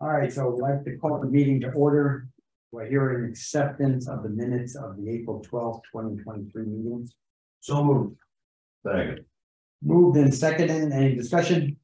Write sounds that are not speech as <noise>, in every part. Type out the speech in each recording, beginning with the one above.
All right, so I'd like to call the meeting to order. We're hearing acceptance of the minutes of the April twelfth, twenty twenty-three meetings. So moved. Second. Moved and seconded, any discussion?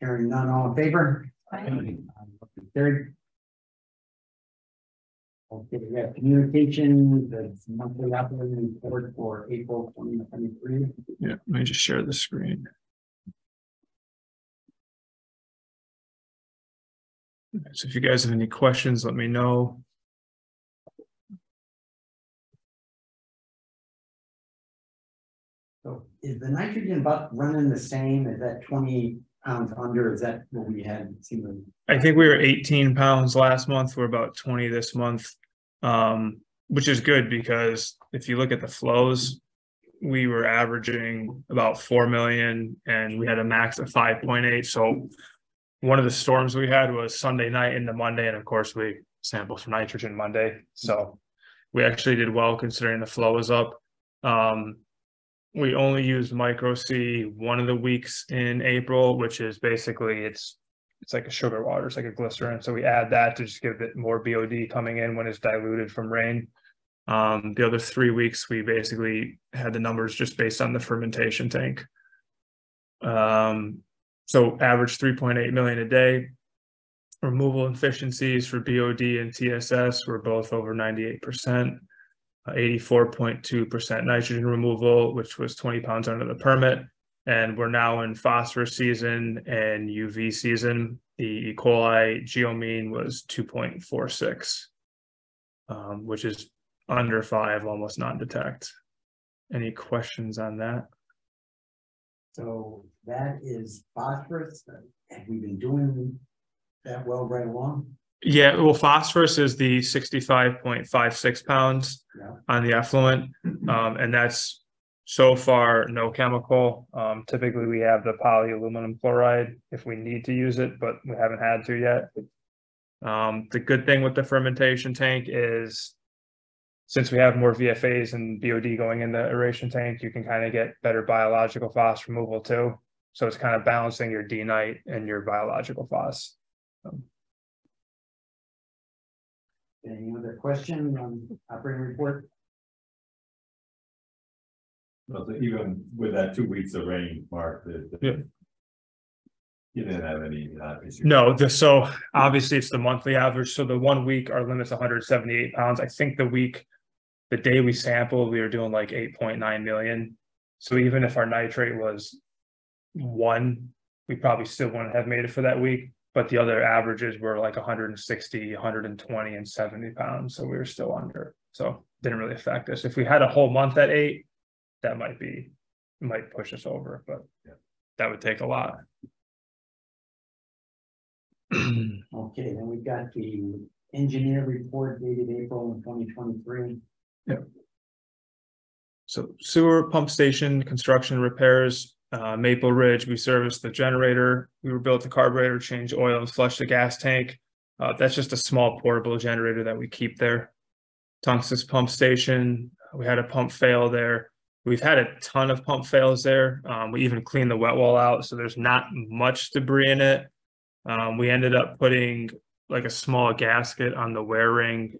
Hearing none, all in favor? Carried. Okay, we have communication, the monthly operating report for April twenty twenty-three. Yeah, let me just share the screen. So if you guys have any questions, let me know. So is the nitrogen about running the same? Is that twenty pounds under? Is that what we had seen? I think we were eighteen pounds last month. We're about twenty this month. Um, which is good because if you look at the flows, we were averaging about four million and we had a max of five point eight. So one of the storms we had was Sunday night into Monday, and of course, we sampled for nitrogen Monday. So we actually did well considering the flow was up. Um, we only used micro C one of the weeks in April, which is basically it's it's like a sugar water, it's like a glycerin. So we add that to just give it more BOD coming in when it's diluted from rain. Um, the other three weeks, we basically had the numbers just based on the fermentation tank. Um, so average three point eight million a day. Removal efficiencies for BOD and TSS were both over ninety-eight percent. Uh, nitrogen removal, which was twenty pounds under the permit. And we're now in phosphorus season and UV season. The E. coli geomean was two point four six. Um, which is under five, almost non-detect. Any questions on that? So that is phosphorus. Have we been doing that well right along? Yeah, well, phosphorus is the sixty-five point five six pounds Yeah. on the effluent. Um, and that's so far no chemical. Um, typically we have the polyaluminum chloride if we need to use it, but we haven't had to yet. Um, the good thing with the fermentation tank is since we have more VFAs and BOD going in the aeration tank, you can kind of get better biological phos removal too. So it's kind of balancing your D night and your biological phos. Any other question on operating report? No, so even with that two weeks of rain, Mark, the. the- Yeah. You didn't have any uh issues. No, the, so obviously it's the monthly average, so the one week, our limit's hundred seventy-eight pounds, I think the week. The day we sampled, we were doing like eight point nine million, so even if our nitrate was. One, we probably still wouldn't have made it for that week, but the other averages were like 160, 120, and seventy pounds, so we were still under, so didn't really affect us, if we had a whole month at eight. That might be, might push us over, but. Yeah. That would take a lot. <clears throat> Okay, then we've got the engineer report dated April twenty twenty-three. So sewer pump station construction repairs, uh, Maple Ridge, we serviced the generator, we rebuilt the carburetor, changed oil and flushed the gas tank. Uh, that's just a small portable generator that we keep there. Tunxis pump station, we had a pump fail there. We've had a ton of pump fails there. Um, we even cleaned the wet wall out, so there's not much debris in it. Um, we ended up putting like a small gasket on the wear ring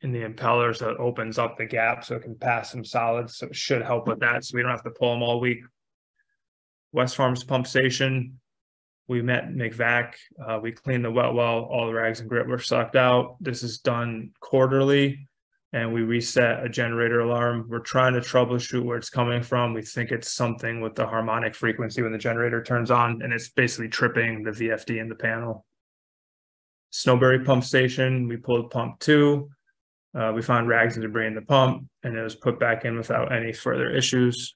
in the impeller, so it opens up the gap so it can pass some solids, so it should help with that, so we don't have to pull them all week. West Farms Pump Station, we met McVac, uh, we cleaned the wet well, all the rags and grit were sucked out. This is done quarterly. And we reset a generator alarm. We're trying to troubleshoot where it's coming from. We think it's something with the harmonic frequency when the generator turns on and it's basically tripping the VFD in the panel. Snowberry Pump Station, we pulled pump two. Uh, we found rags and debris in the pump and it was put back in without any further issues.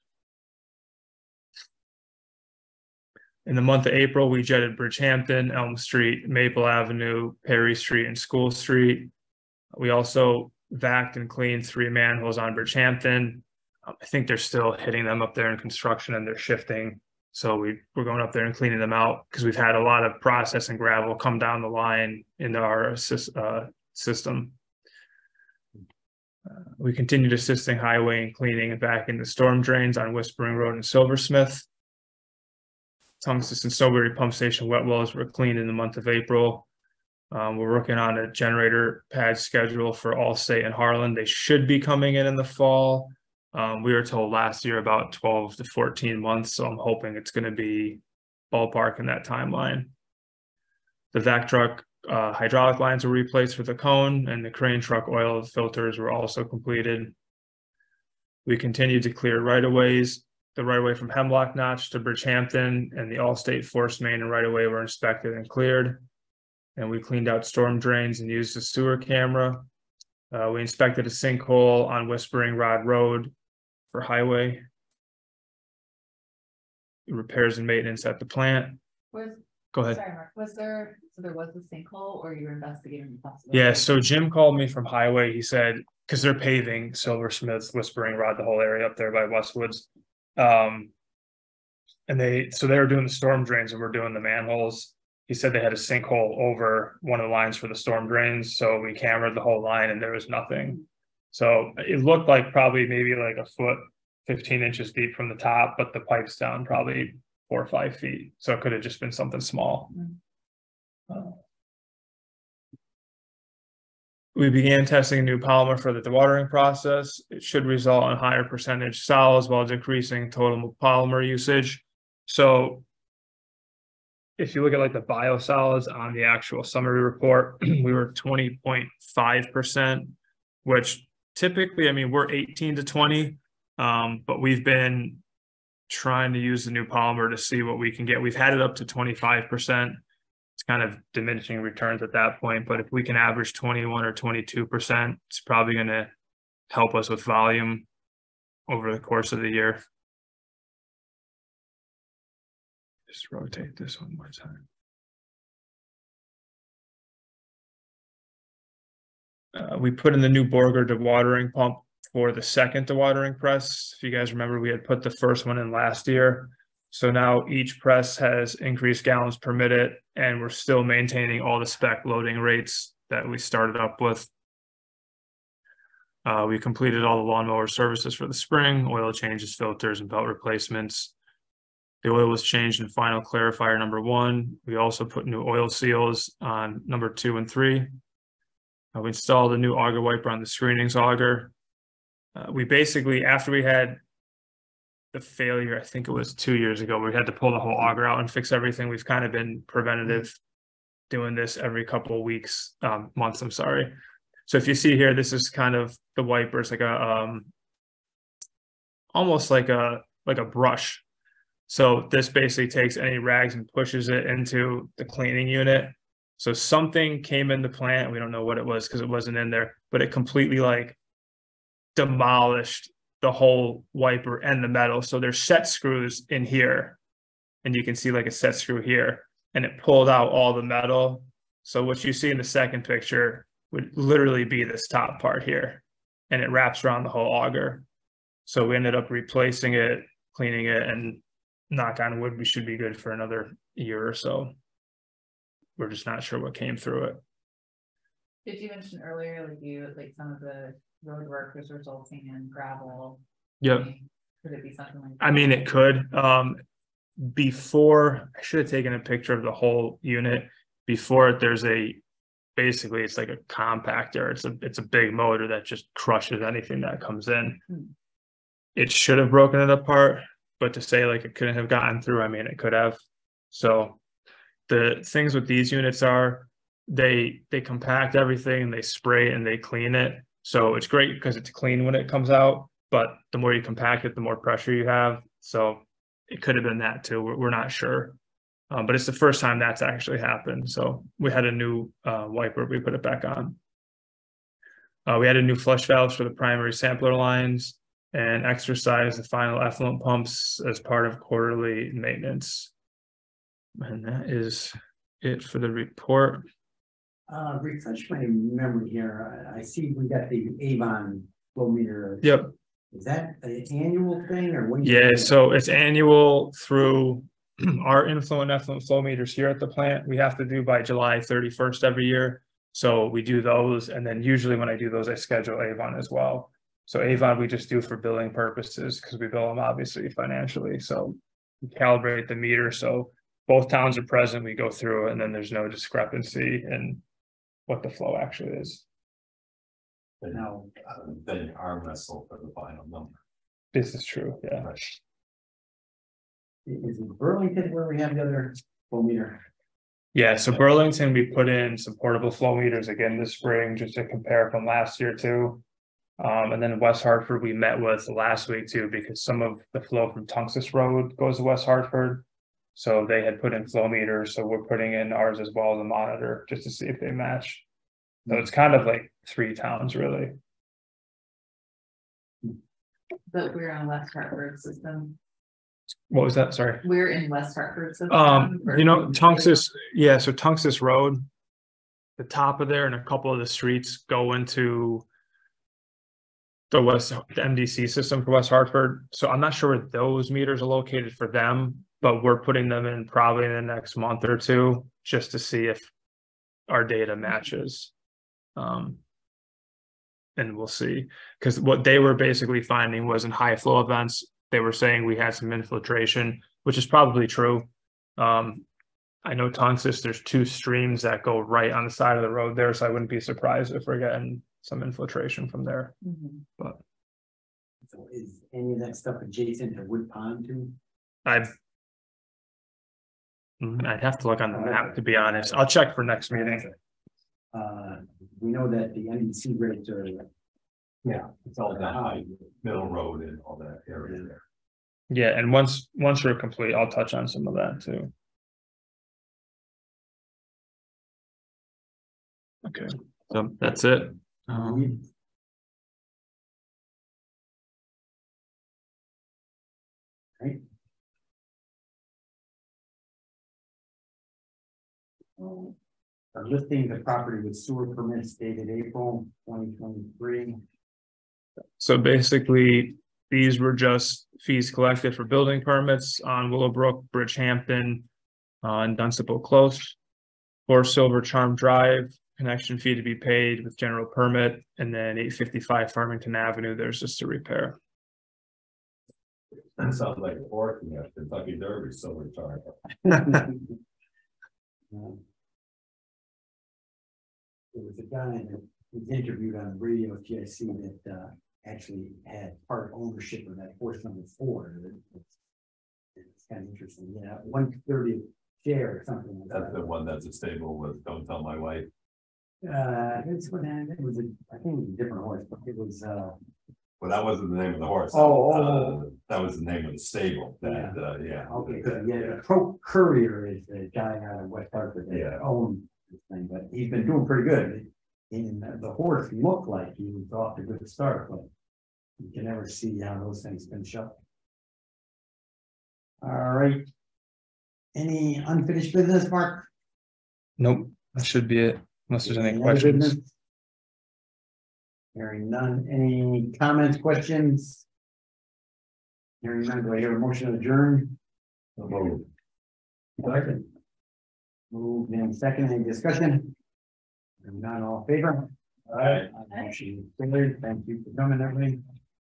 In the month of April, we jetted Bridgehampton, Elm Street, Maple Avenue, Perry Street, and School Street. We also vacked and cleaned three manholes on Bridgehampton. Um, I think they're still hitting them up there in construction and they're shifting. So we, we're going up there and cleaning them out because we've had a lot of process and gravel come down the line into our uh, system. Uh, we continued assisting highway and cleaning and backing the storm drains on Whispering Road and Silversmith. Tunxis and Snowberry pump station wet wells were cleaned in the month of April. Um, we're working on a generator pad schedule for Allstate and Harlan. They should be coming in in the fall. Um, we were told last year about twelve to fourteen months, so I'm hoping it's gonna be ballpark in that timeline. The vac truck uh, hydraulic lines were replaced with a cone and the crane truck oil filters were also completed. We continued to clear right of ways. The right of way from Hemlock Notch to Bridgehampton and the Allstate Force Main and right of way were inspected and cleared. And we cleaned out storm drains and used a sewer camera. Uh, we inspected a sinkhole on Whispering Rod Road for highway. Repairs and maintenance at the plant. Was, Go ahead. sorry, Mark, was there, so there was a sinkhole or you were investigating the possibility? Yeah, so Jim called me from Highway. He said, because they're paving Silversmith, Whispering Rod, the whole area up there by Westwoods. Um. And they, so they were doing the storm drains and we're doing the manholes. He said they had a sinkhole over one of the lines for the storm drains, so we cameraed the whole line and there was nothing. So it looked like probably maybe like a foot, fifteen inches deep from the top, but the pipe's down probably four or five feet. So it could have just been something small. Uh, We began testing a new polymer for the dewatering process. It should result in higher percentage solids while decreasing total polymer usage. So if you look at like the biosolids on the actual summary report, <clears throat> we were twenty point five percent, which typically, I mean, we're eighteen to twenty. Um, but we've been trying to use the new polymer to see what we can get. We've had it up to twenty-five percent it's kind of diminishing returns at that point, but if we can average twenty-one or twenty-two percent, it's probably gonna help us with volume over the course of the year. Just rotate this one more time. Uh, we put in the new Borger dewatering pump for the second dewatering press. If you guys remember, we had put the first one in last year. So now each press has increased gallons per minute and we're still maintaining all the spec loading rates that we started up with. Uh, we completed all the lawnmower services for the spring, oil changes, filters and belt replacements. The oil was changed in final clarifier number one. We also put new oil seals on number two and three. Uh, we installed a new auger wiper on the screenings auger. Uh, we basically, after we had the failure, I think it was two years ago, we had to pull the whole auger out and fix everything. We've kind of been preventative. Doing this every couple of weeks, um, months, I'm sorry. So if you see here, this is kind of the wipers, like a, um. Almost like a, like a brush. So this basically takes any rags and pushes it into the cleaning unit. So something came in the plant, we don't know what it was because it wasn't in there, but it completely like. Demolished the whole wiper and the metal. So there's set screws in here. And you can see like a set screw here and it pulled out all the metal. So what you see in the second picture would literally be this top part here and it wraps around the whole auger. So we ended up replacing it, cleaning it and knock on wood, we should be good for another year or so. We're just not sure what came through it. Did you mention earlier, like you, like some of the road work was resulting in gravel? Yep. Could it be something like? that? I mean, it could, um, before, I should have taken a picture of the whole unit. Before it, there's a, basically, it's like a compactor. It's a, it's a big motor that just crushes anything that comes in. Hmm. It should have broken it apart, but to say like it couldn't have gotten through, I mean, it could have. So the things with these units are, they, they compact everything, and they spray and they clean it. So it's great because it's clean when it comes out, but the more you compact it, the more pressure you have. So it could have been that too. We're, we're not sure. Um, but it's the first time that's actually happened. So we had a new uh, wiper, we put it back on. Uh, we had a new flush valves for the primary sampler lines and exercise the final effluent pumps as part of quarterly maintenance. And that is it for the report. Uh, refresh my memory here. I, I see we got the Avon flow meter. Yep. Is that an annual thing or when? Yeah, so it's annual through <clears throat> our inflow and effluent flow meters here at the plant. We have to do by July thirty-first every year. So we do those, and then usually when I do those, I schedule Avon as well. So Avon, we just do for billing purposes, because we bill them obviously financially, so we calibrate the meter, so both towns are present, we go through, it, and then there's no discrepancy in what the flow actually is. Then Now, uh, then you arm wrestle for the final number. This is true, yeah. is it Burlington where we have the other flow meter? Yeah, so Burlington, we put in some portable flow meters again this spring, just to compare from last year too. Um, and then West Hartford, we met with last week too, because some of the flow from Tunxis Road goes to West Hartford. So they had put in flow meters, so we're putting in ours as well as a monitor, just to see if they match. So it's kind of like three towns really. But we're on West Hartford system. What was that? Sorry. We're in West Hartford system. Um, you know, versus- yeah, so Tunxis Road. The top of there and a couple of the streets go into. The West, the MDC system for West Hartford, so I'm not sure where those meters are located for them, but we're putting them in probably in the next month or two. Just to see if our data matches. Um. And we'll see, because what they were basically finding was in high flow events, they were saying we had some infiltration, which is probably true. Um, I know Tunxis, there's two streams that go right on the side of the road there, so I wouldn't be surprised if we're getting some infiltration from there. Mhm. So is any of that stuff adjacent to Wood Pond too? I'd. Mm, I'd have to look on the map, to be honest. I'll check for next meeting. Uh, we know that the MDC rates are, Yeah, it's all that high, middle road and all that area there. Yeah, and once, once we're complete, I'll touch on some of that too. Okay, so that's it. Um, Right. Are listing the property with sewer permits dated April twenty twenty-three. So basically, these were just fees collected for building permits on Willowbrook, Bridgehampton. Uh, and Dunstable Close. For Silver Charm Drive, connection fee to be paid with general permit, and then eight fifty-five Farmington Avenue, there's just a repair. That sounds like a fork, yeah, Kentucky Derby, silver tar. <laughs> <laughs> Um, There was a guy that was interviewed on the radio GIC that uh actually had part ownership of that horse number four. It's it's kind of interesting, yeah, one thirty share or something like that. That's the one that's a stable with, don't tell my wife. Uh, it's what, it was a, I think it was a different horse, but it was uh, Well, that wasn't the name of the horse. Oh, oh, Uh, That was the name of the stable, that, uh, yeah. okay, so yeah, Pro Courier is the guy out of West Hartford Yeah. that owned this thing, but he's been doing pretty good. And the horse looked like he was off to a good start, but you can never see how those things finish up. All right. Any unfinished business, Mark? Nope, that should be it, unless there's any other questions. business? Hearing none, any comments, questions? Hearing none, do I hear a motion to adjourn? Move. Second. Moved in second, any discussion? Hearing none, all in favor? Alright. Motion carried, thank you for coming, everybody.